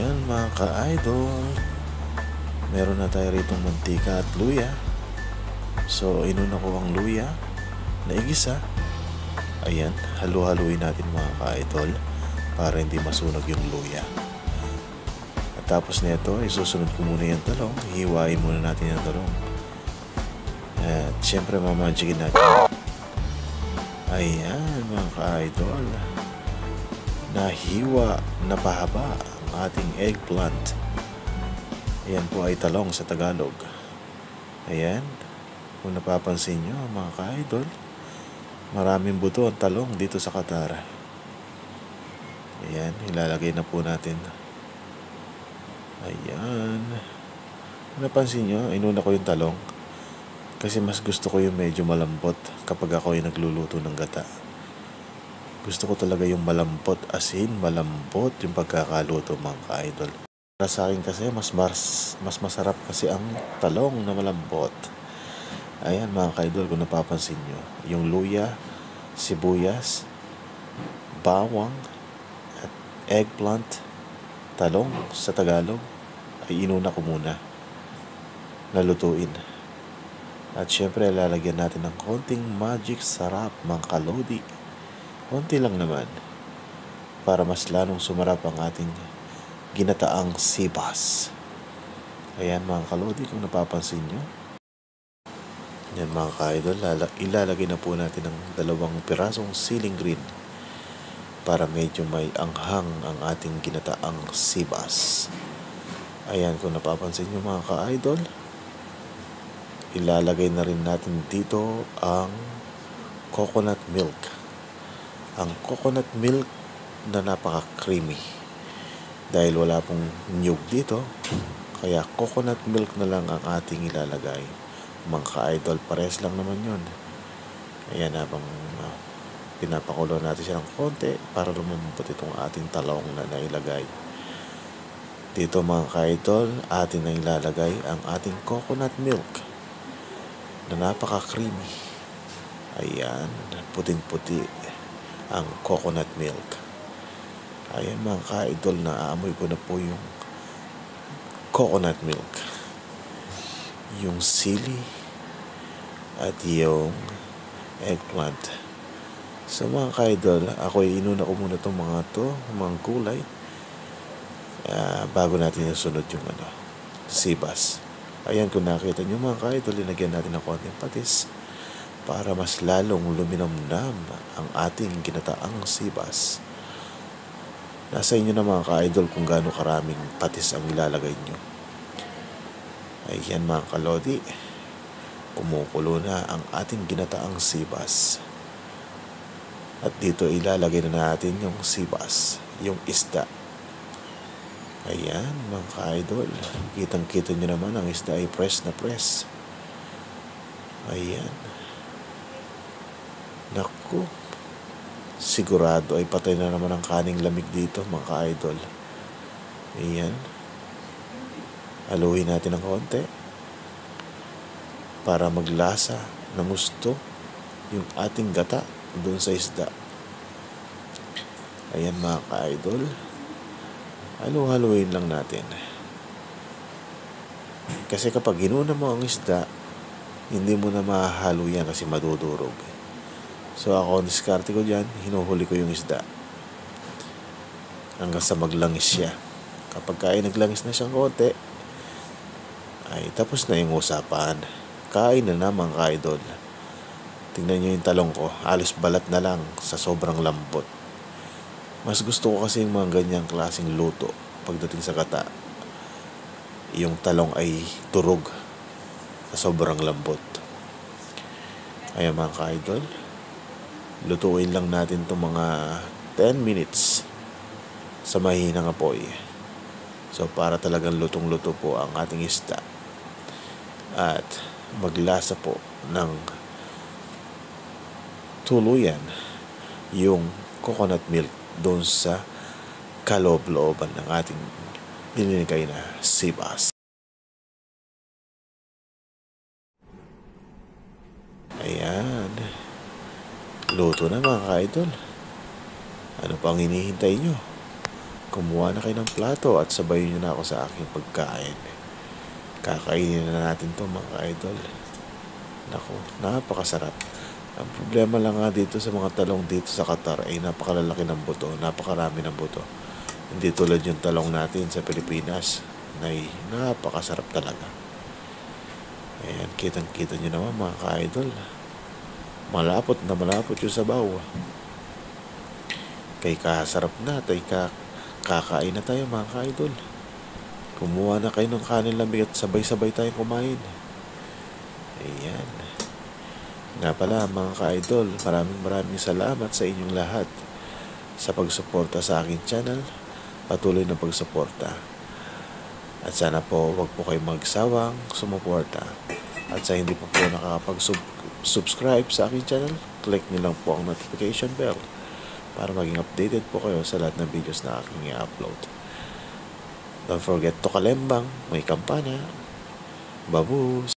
mga ka-idol. Meron na tayo rito mantika at luya. So, inuna ko ang luya na igisa. Ayan, halu-haluin natin mga ka-idol para hindi masunog yung luya. At tapos nito, isusunod ko muna yung talong. Hiwain muna natin yung talong. At syempre mamagigin natin. Ayan mga ka-idol. Nahiwa na pahaba ang ating eggplant. Ayan po ay talong sa Tagalog. Ayan. Kung napapansin nyo mga ka-idol, maraming buto ang talong dito sa Qatar. Ayan, ilalagay na po natin. Ayan. Kung napansin nyo, inuna ko yung talong. Kasi mas gusto ko yung medyo malambot kapag ako ay nagluluto ng gata. Gusto ko talaga yung malambot as in malambot yung pagkakaluto mga ka-idol. Para sa akin kasi mas, mas, mas masarap kasi ang talong na malambot. Ayan mga ka-idol kung napapansin nyo. Yung luya, sibuyas, bawang, at eggplant, talong sa Tagalog ay inuna ko muna nalutuin. At syempre, lalagyan natin ng konting magic sarap, mga kalodi. Konti lang naman. Para mas lalong sumarap ang ating ginataang sibas. Ayan mga kalodi, kung napapansin nyo. Yan mga ka-idol, ilalagay na po natin ng dalawang pirasong ceiling green para medyo may anghang ang ating ginataang sibas. Ayan, kung napapansin nyo mga ka-idol, ilalagay na rin natin dito ang coconut milk. Ang coconut milk na napaka-creamy. Dahil wala pong nyug dito, kaya coconut milk na lang ang ating ilalagay. Mga ka-idol, pares lang naman yun. Ayan, habang uh, pinapakulo natin siya ng konti para lumambot itong ating talong na nailagay. Dito mga ka-idol, atin na ilalagay ang ating coconut milk na napaka-creamy. Ayan, puting-puti ang coconut milk. Ayan mga ka-idol, naamoy ko na po yung coconut milk. Yung sili at yung eggplant. So mga ka-idol, ako inuna ko muna itong mga to, mga gulay, uh, bago natin yung sunod yung ano, sibas. Ayan kung nakita nyo mga ka-idol, linagyan natin ng konting patis para mas lalong luminamnam ang ating ginataang sibas. Nasa inyo na mga ka-idol kung gaano karaming patis ang ilalagay nyo. Ayan mga kalodi, kumukulo na ang ating ginataang sibas. At dito ilalagay na natin yung sibas, yung isda Ayan, mga ka-idol. Kitang-kita nyo naman, ang isda ay press na press. Ayan. Naku. Sigurado ay patay na naman ang kaning lamig dito, mga ka-idol. Ayan. Haluin natin ng konti para maglasa ng gusto yung ating gata doon sa isda. Ayan mga ka-idol. Halo-haloin lang natin. Kasi kapag ginuna mo ang isda, hindi mo na mahalo yan kasi madudurog. So ako, ang diskarte ko dyan, hinuhuli ko yung isda. Hanggang sa maglangis siya. Kapag kain naglangis na siyang konti, ay tapos na yung usapan. Kain na naman ka-idol. Tingnan nyo yung talong ko, alis balat na lang sa sobrang lambot. Mas gusto ko kasi yung mga ganyang klaseng luto pagdating sa kata. Yung talong ay turog sa sobrang lambot. Ayan mga ka-idol. Lutuin lang natin itong mga 10 minutes sa mahinang apoy. So para talagang lutong-luto po ang ating isda. At maglasa po ng tuluyan yung coconut milk doon sa kaloob-looban ng ating ininigay na sibas. Ayan. Luto na mga ka-idol. Ano pang hinihintay nyo? kumuha na kayo ng plato at sabayin nyo na ako sa aking pagkain. Kakainin na natin to mga idol. Nako, napakasarap. Ang problema lang nga dito sa mga talong dito sa Qatar ay napakalalaki ng buto, napakarami ng buto. Hindi tulad yung talong natin sa Pilipinas na napakasarap talaga. Ayan, kitang-kita nyo naman mga ka-idol. Malapot na malapot yung sabaw. Kay kasarap na, tay ka, kakain na tayo mga ka-idol. Kumuha na kayo ng kanin lamig at sabay-sabay tayong kumain. Ayan. Nga pala mga ka-idol, maraming maraming salamat sa inyong lahat sa pagsuporta sa aking channel. Patuloy na pagsuporta. At sana po wag po kayong magsawang sumuporta. At sa hindi po po nakakapag-subscribe sa aking channel, click niyo lang po ang notification bell para maging updated po kayo sa lahat ng videos na aking i-upload. Don't forget to kalembang, may kampana. Babus!